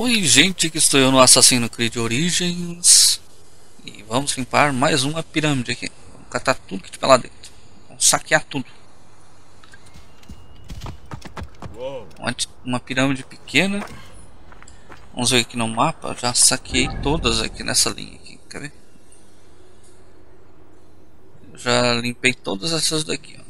Oi gente, que estou eu no Assassino Creed Origins. E vamos limpar mais uma pirâmide aqui. Vamos catar tudo que tiver lá dentro. Vamos saquear tudo. Uma, pirâmide pequena. Vamos ver aqui no mapa. Já saqueei todas aqui nessa linha aqui Quer ver? já limpei todas essas daqui ó.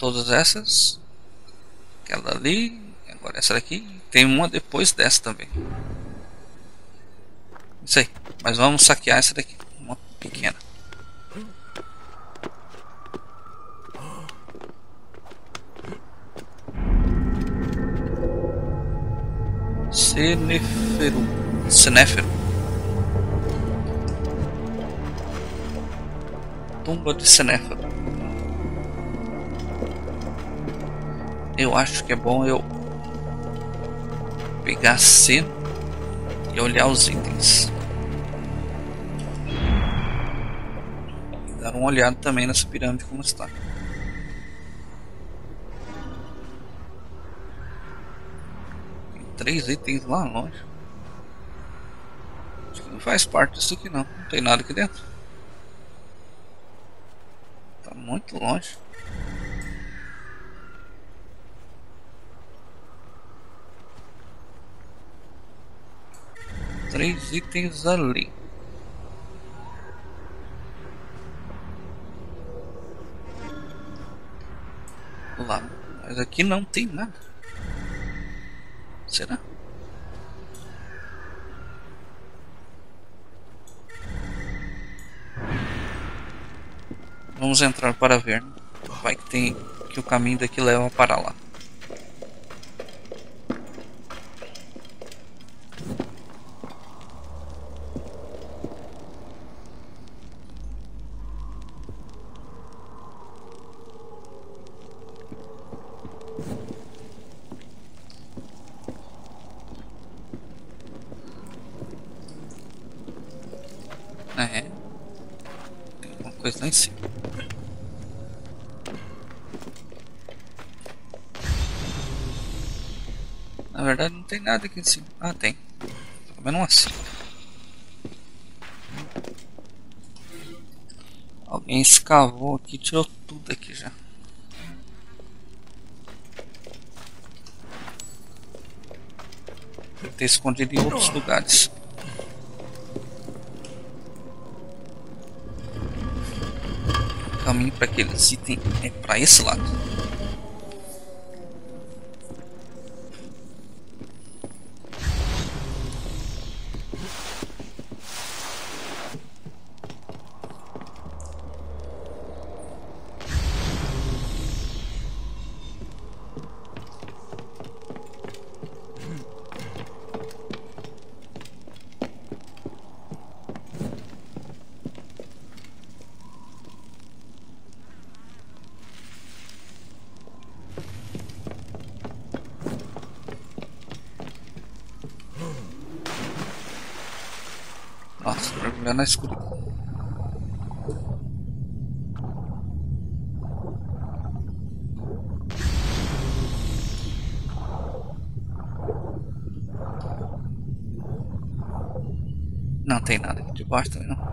Todas essas. Aquela ali Agora essa daqui tem uma depois dessa também. Isso aí. Mas vamos saquear essa daqui. Uma pequena. Seneferu. Senéfero. Tumba de Senéfero. Eu acho que é bom eu pegar C e olhar os itens. E dar uma olhada também nessa pirâmide como está. Tem três itens lá longe. Acho que não faz parte disso aqui não. Não tem nada aqui dentro. Tá muito longe. Três itens ali. Lá, mas aqui não tem nada. Será? Vamos entrar para ver. Vai que tem que o caminho daqui leva para lá. É. Tem uma coisa lá em cima. Na verdade não tem nada aqui em cima. Ah, tem. Tô comendo assim. Alguém escavou aqui, tirou tudo aqui já. Deve ter escondido em outros lugares. Caminho para aqueles itens é para esse lado. Mergulhar na escuridão. Não tem nada aqui debaixo também não.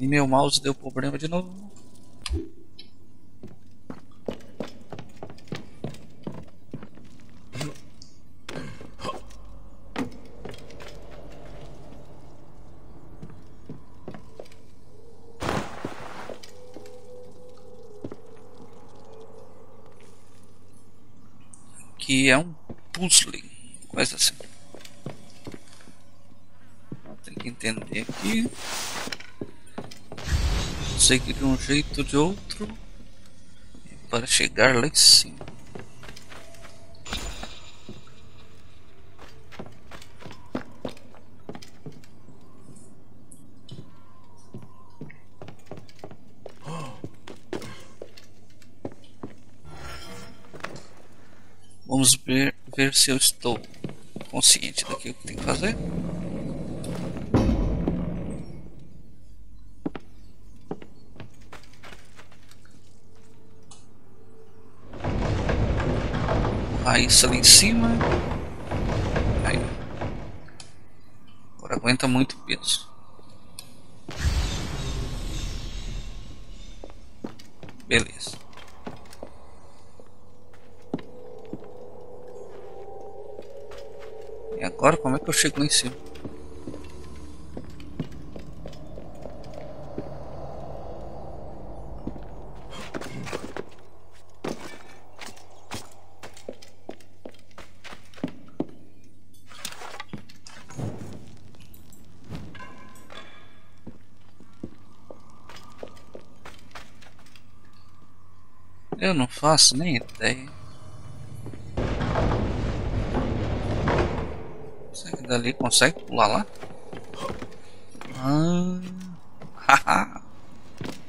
E meu mouse deu problema de novo. Que é um puzzle, coisa assim. Tem que entender aqui seguir de um jeito ou de outro para chegar lá em cima. Vamos ver, ver se eu estou consciente daquilo que tem que fazer. Raiz ali em cima. Aí. Agora aguenta muito peso. Beleza. E agora como é que eu chego lá em cima? Eu não faço nem ideia. Será que dali consegue pular lá? Ah,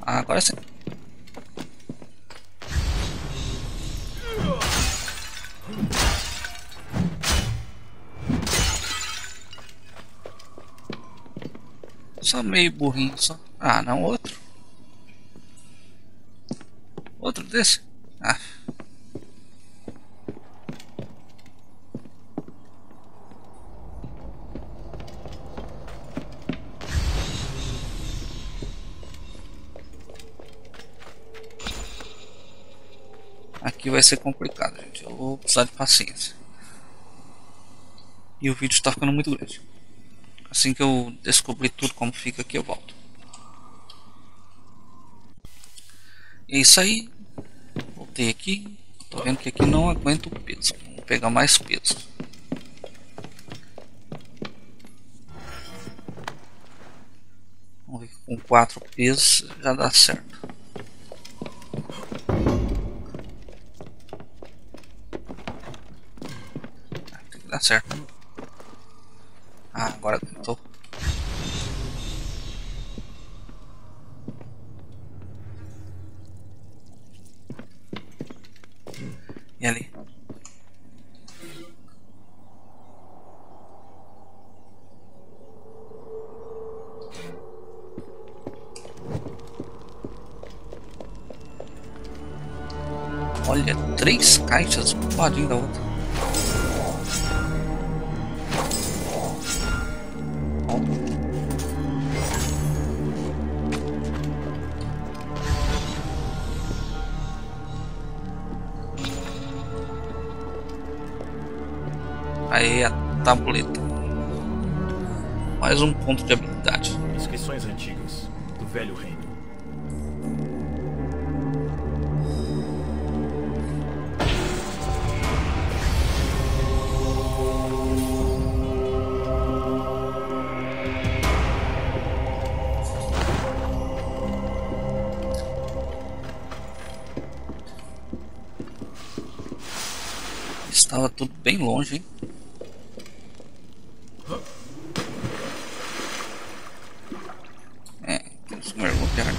ah agora sim. Só meio burrinho só. Ah, não, outro. Desse? Ah. Aqui vai ser complicado, gente. Eu vou precisar de paciência. E o vídeo está ficando muito grande. Assim que eu descobrir tudo como fica aqui, eu volto. É isso aí. Aqui. Tô vendo que aqui não aguenta o peso. Vou pegar mais peso. Vamos ver que com quatro pesos já dá certo. Dar certo. Ah, agora Olha, três caixas, um ladinho da outra. Aí a tabuleta. Mais um ponto de habilidade. Inscrições antigas do Velho Reino. Estava tudo bem longe, hein? É, temos que mergulhar.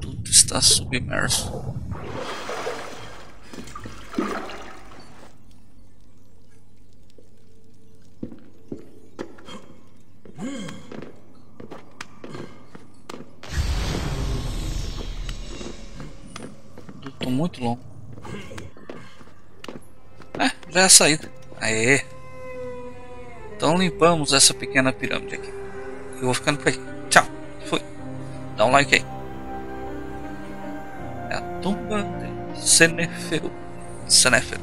Tudo está submerso. Tô muito longo. É, já é a saída. Aê! Então limpamos essa pequena pirâmide aqui. Eu vou ficando por aqui. Tchau. Fui. Dá um like aí. É a tumba de Senefeu. Senefeu.